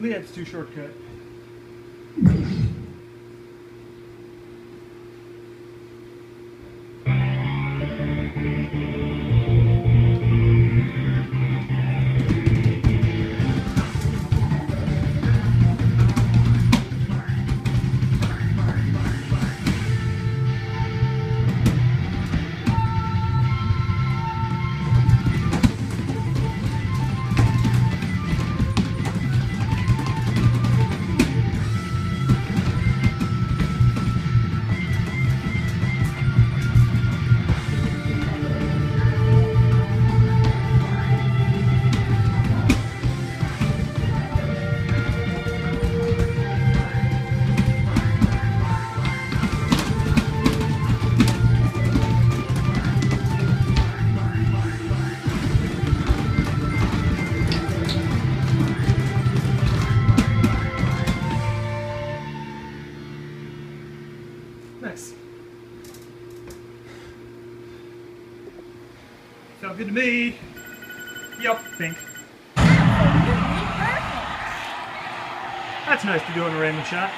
Liad's too shortcut. Nice. Felt good to me. Yup, pink. That's nice to do on a random shot.